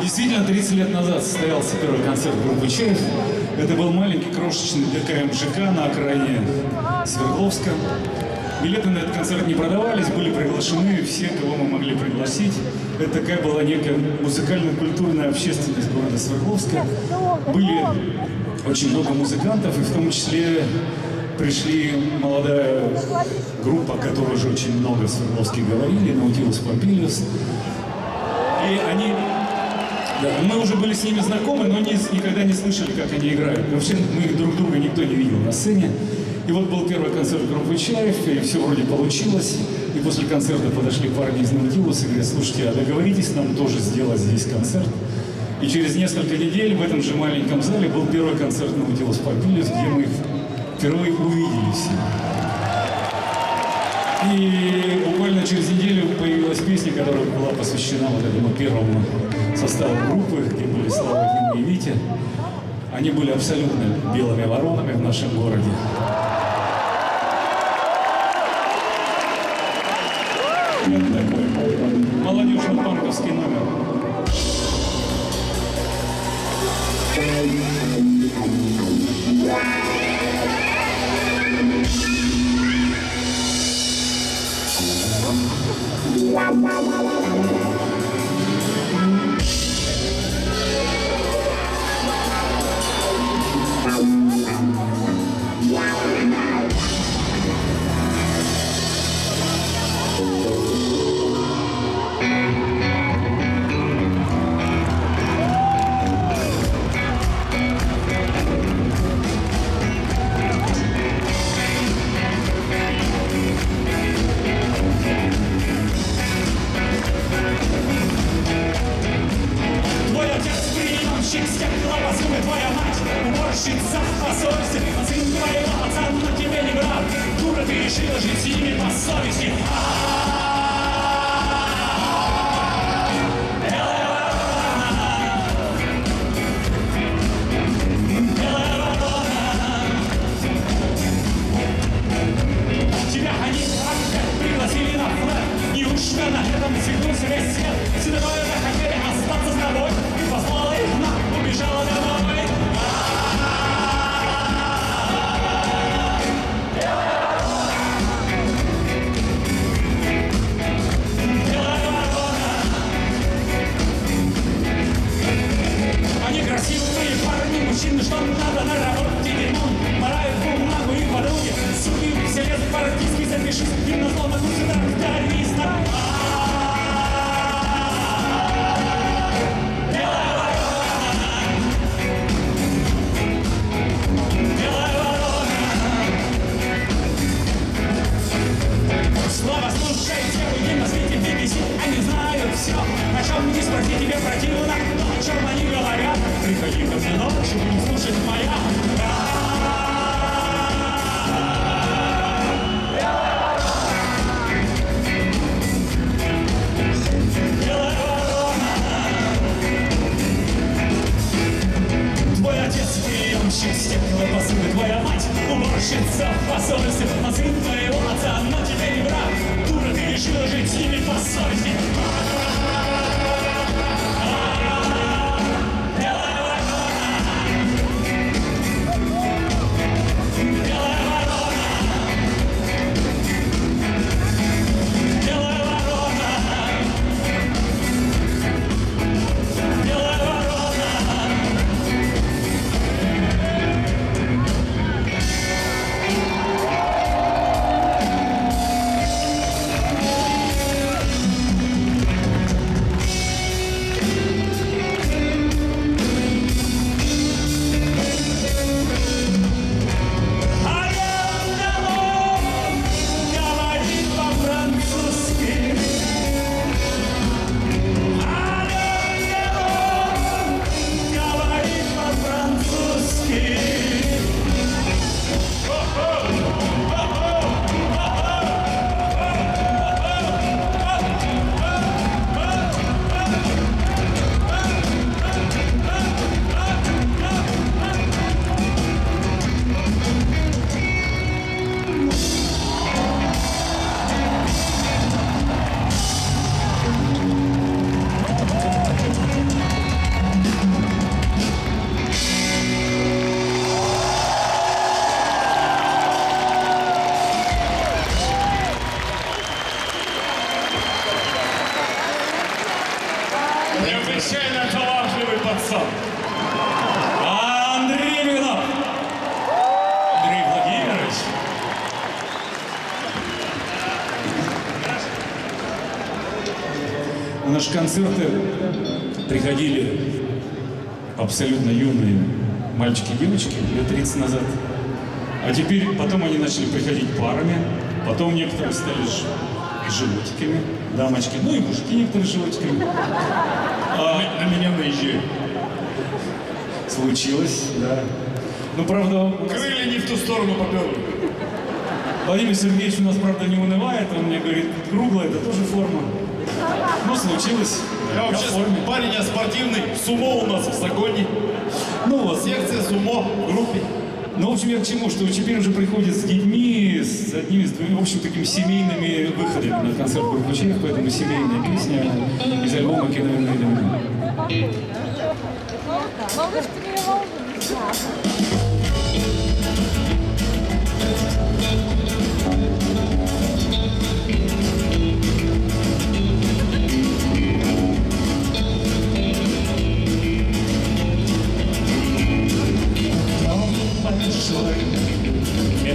Действительно, 30 лет назад состоялся первый концерт группы Чаев. Это был маленький крошечный ДК МЖК на окраине Свердловска. Билеты на этот концерт не продавались, были приглашены все, кого мы могли пригласить. Это такая была некая музыкально-культурная общественность города Свердловска. Были очень много музыкантов, и в том числе пришли молодая группа, о которой уже очень много в Свердловске говорили, Наутилус Помпилиус. И они да, мы уже были с ними знакомы, но не, никогда не слышали, как они играют. Вообще мы друг друга никто не видел на сцене. И вот был первый концерт группы Чаев, и все вроде получилось. И после концерта подошли парни из Наутилуса и говорят, слушайте, а договоритесь нам тоже сделать здесь концерт. И через несколько недель в этом же маленьком зале был первый концерт Наутилус Помпилиус, где мы впервые увидели все. И буквально через неделю появилась песня, которая была посвящена вот этому первому составу группы, где были Слава, Дима и Витя. Они были абсолютно белыми воронами в нашем городе. Вот такой номер. Свет Все ночью и слушать моя приемщик стеклопосуды, твоя мать уборщица посольстве, а сын твоего отца, но тебе не брат. Дура, ты решила жить с ними по совести. Концерты приходили абсолютно юные мальчики и девочки лет 30 назад. А теперь, потом они начали приходить парами, потом некоторые стали животиками, дамочки, ну и мужики некоторые животиками. А на меня наезжали. Случилось, да. Ну, правда, Крылья не в ту сторону поперли. Владимир Сергеевич у нас, правда, не унывает, он мне говорит, круглая, это тоже форма. Ну, случилось. Я вообще форме. парень я спортивный, сумо у нас в загоне. Ну вот, Секция сумо в группе. ну, в общем, я к чему, что теперь уже приходят с детьми, с одними, с двумя, в общем, такими семейными выходами на концерт Чех, поэтому семейная песня из альбома «Киноверные времена».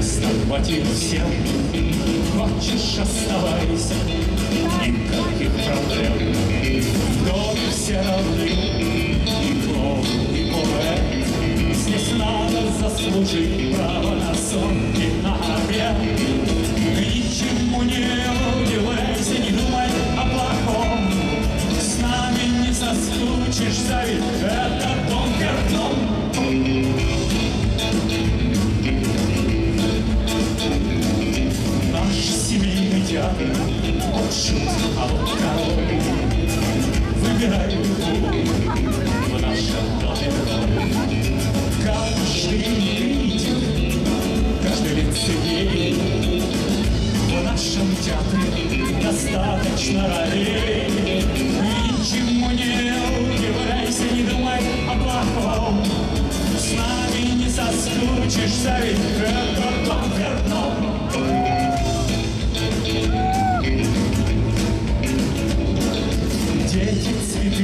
Место хватит всем. Хочешь, оставайся, никаких проблем. В доме все равны, и клоун, и поэт. Здесь надо заслужить право на сон и на обед. Ничему не удивляйся, не думай о плохом. С нами не соскучишься, ведь это семейный театр Вот шут, а вот король Выбирай любую В нашем доме Каждый критик Каждый лицедей В нашем театре Достаточно ролей Ничему не удивляйся Не думай о плохом С нами не соскучишься Ведь это дом вверх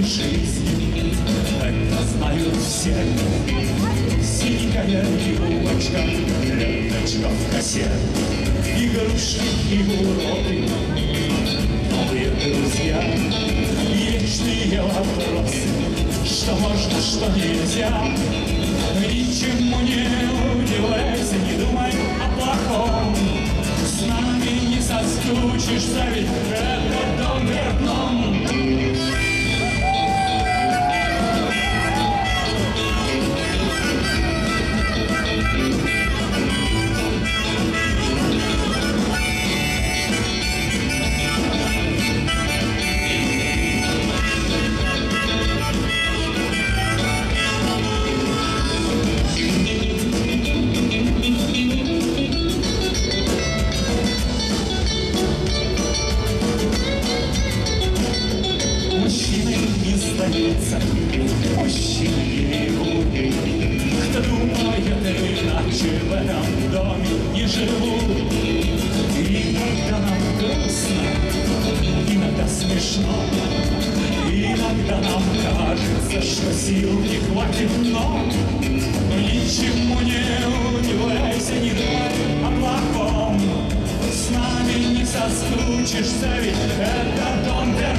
цветы жизни, это знают все. Синенькая юбочка, ленточка в косе, Игрушки и уроки, новые друзья, Вечные вопросы, что можно, что нельзя. Ничему не удивляйся, не думай о плохом. С нами не соскучишься, ведь это дом вверх соскучишься, ведь это дом вверх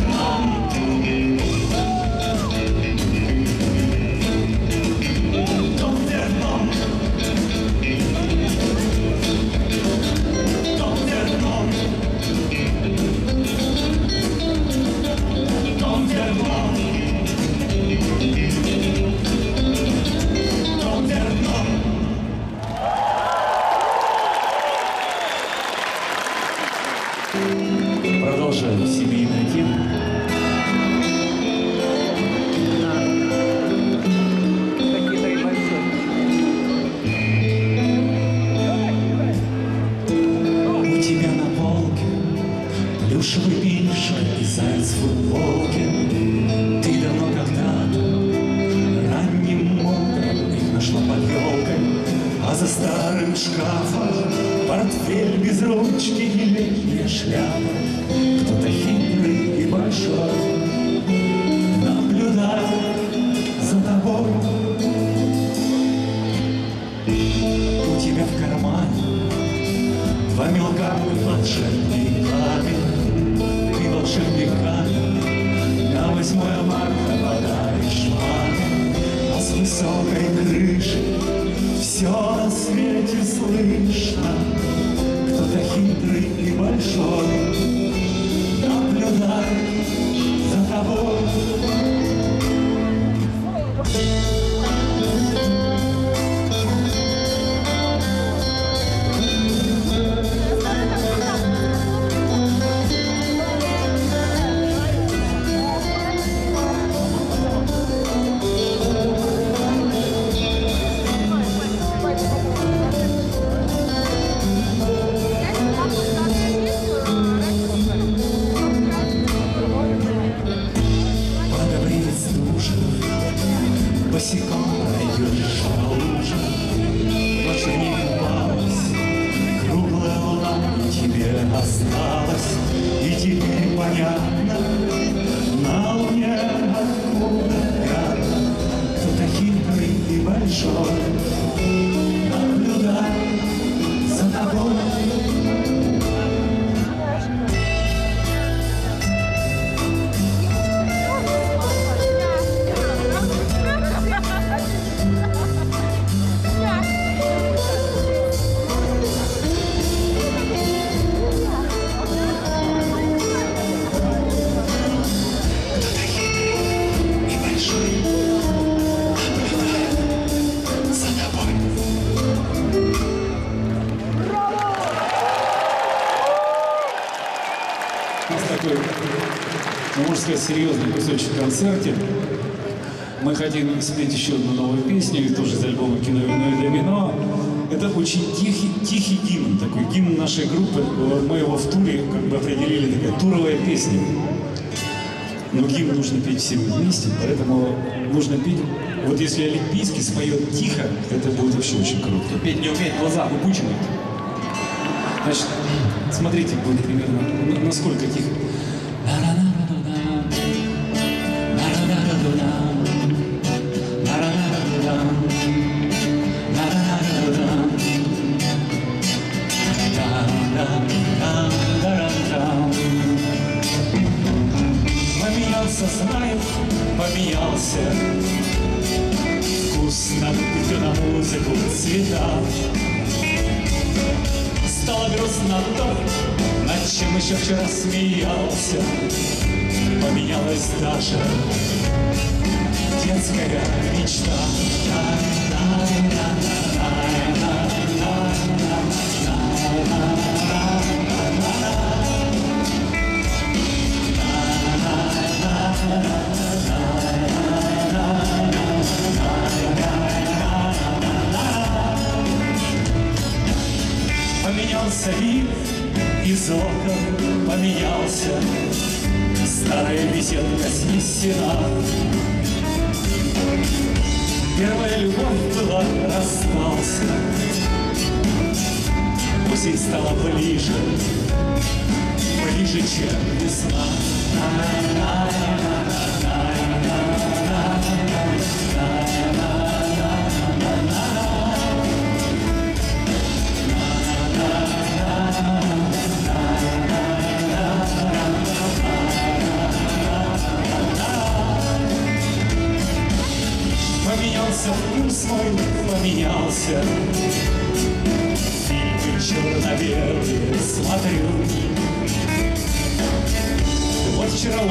и заяц в футболке Ты давно когда-то ранним утром Их нашла под елкой, а за старым шкафом Портфель без ручки и летняя шляпа. Кто-то хитрый и большой Наблюдает за тобой. У тебя в кармане два мелкапных планшета. Хотим спеть еще одну новую песню, тоже из альбома «Кино, вино и домино». Это очень тихий, тихий гимн, такой гимн нашей группы. Мы его в туре как бы определили, такая туровая песня. Но гимн нужно петь всем вместе, поэтому нужно петь. Вот если Олимпийский споет тихо, это будет вообще очень круто. Петь не умеет, глаза выпучены. Значит, смотрите, будет примерно на- насколько тихо. Смеялся Поменялась даже детская мечта Беседка снесена Первая любовь была, расстался Осень стала ближе, ближе, чем весна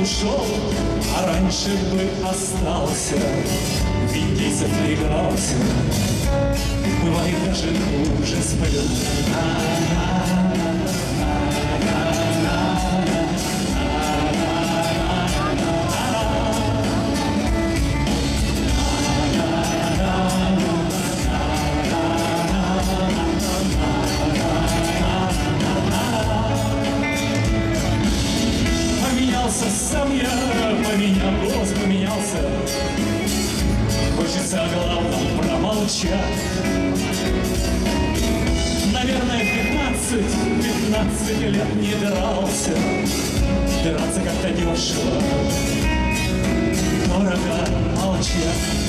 ушел, а раньше бы остался. В индейцев наигрался Бывает даже хуже сплю Поменялся поменял голос, поменялся. Хочется о главном промолчать. Наверное, пятнадцать, пятнадцать лет не дрался. Драться как-то дешево. Дорого молчать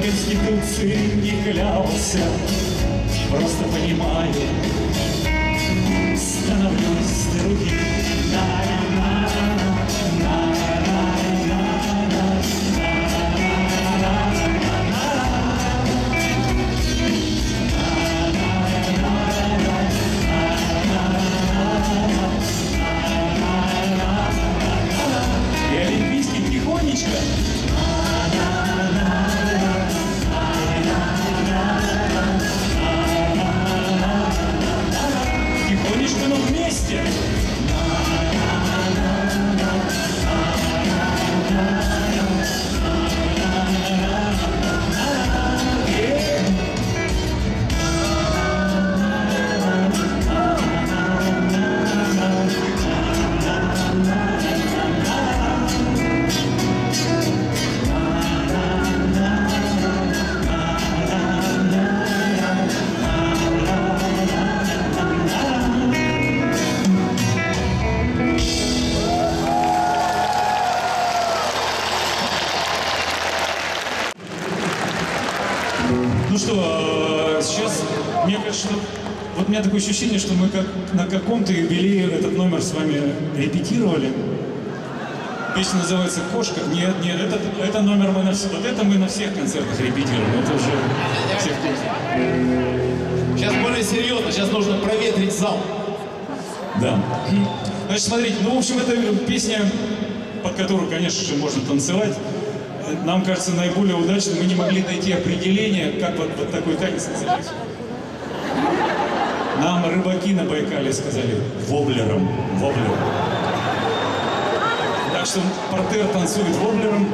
Конституции не клялся, просто понимаю, становлюсь другим. Ощущение, что мы как на каком-то юбилее этот номер с вами репетировали. Песня называется «Кошка». Нет, нет, этот, это номер мы на всех, вот это мы на всех концертах репетируем. Это уже всех Сейчас более серьезно, сейчас нужно проветрить зал. Да. Значит, смотрите, ну, в общем, это песня, под которую, конечно же, можно танцевать. Нам кажется, наиболее удачно. Мы не могли найти определение, как вот, вот такой танец называется. Нам рыбаки на Байкале сказали воблером, воблером. Так что портер танцует воблером.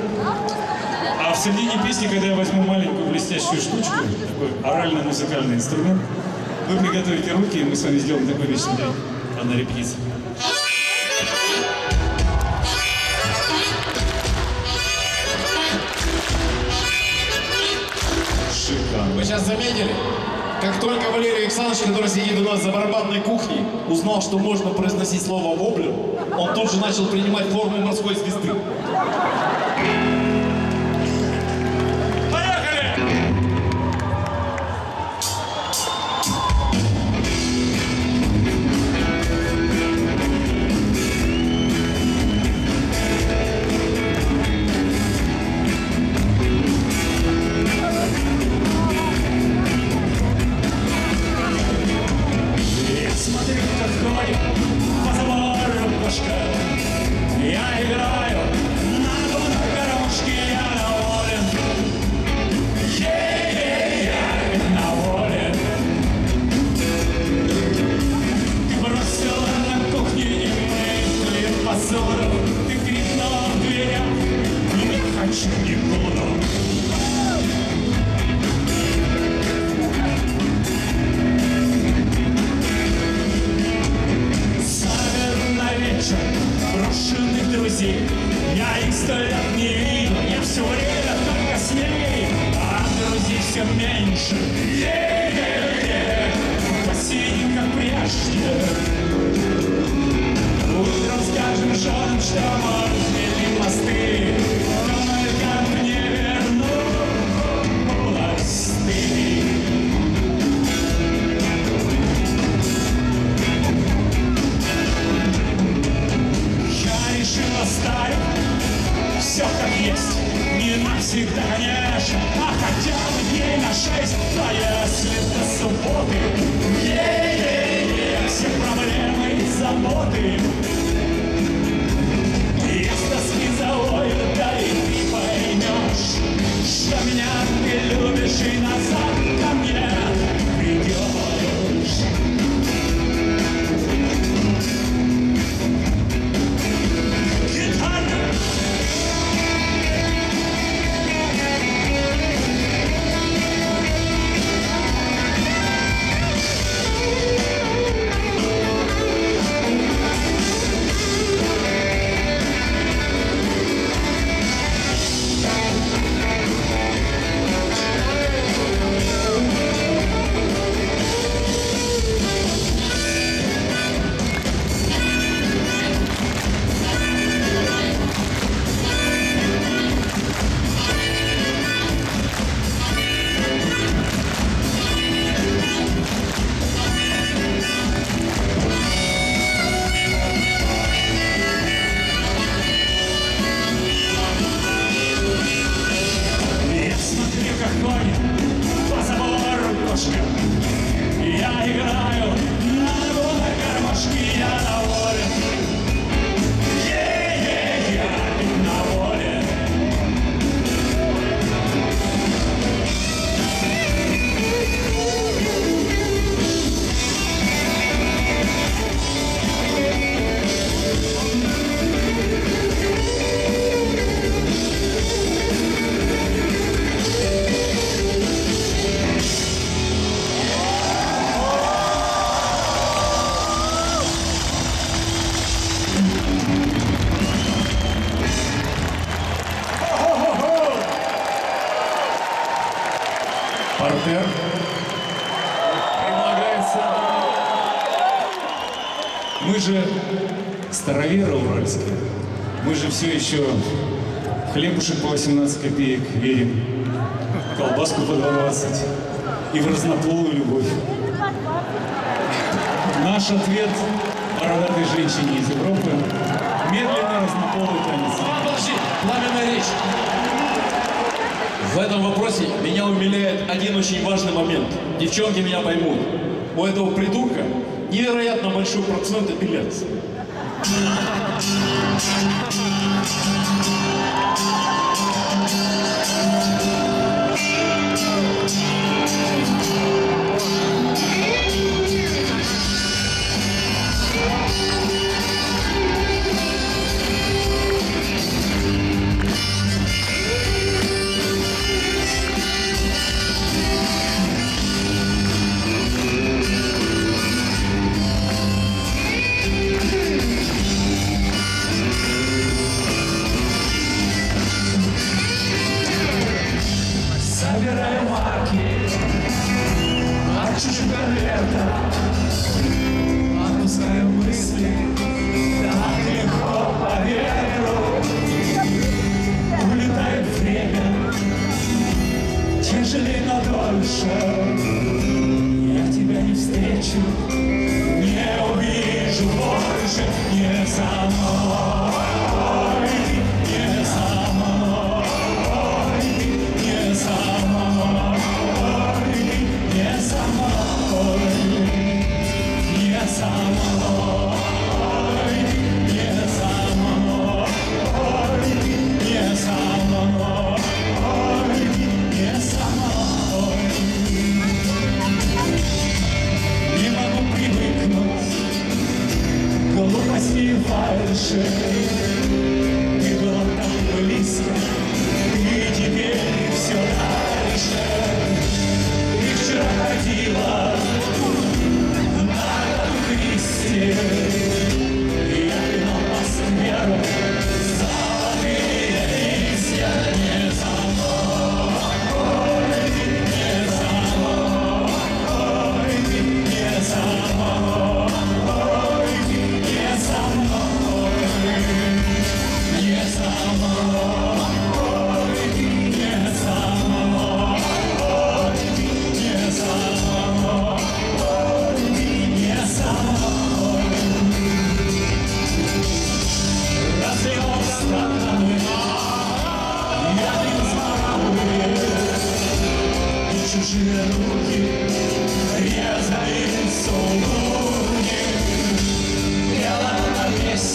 А в середине песни, когда я возьму маленькую блестящую штучку, такой орально-музыкальный инструмент, вы приготовите руки, и мы с вами сделаем такую вещь на, на репетиции. Шикарно. Вы сейчас заметили? Как только Валерий Александрович, который сидит у нас за барабанной кухней, узнал, что можно произносить слово «воблер», он тут же начал принимать форму морской звезды. Ja, ik Мы же все еще в хлебушек по 18 копеек верим, в колбаску по 20 и в разнополую любовь. Наш ответ бородатой женщине из Европы – медленный разнополый танец. Подожди, пламенная речь. В этом вопросе меня умиляет один очень важный момент. Девчонки меня поймут. У этого придурка невероятно большой процент эпиляции. Thank you.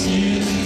You.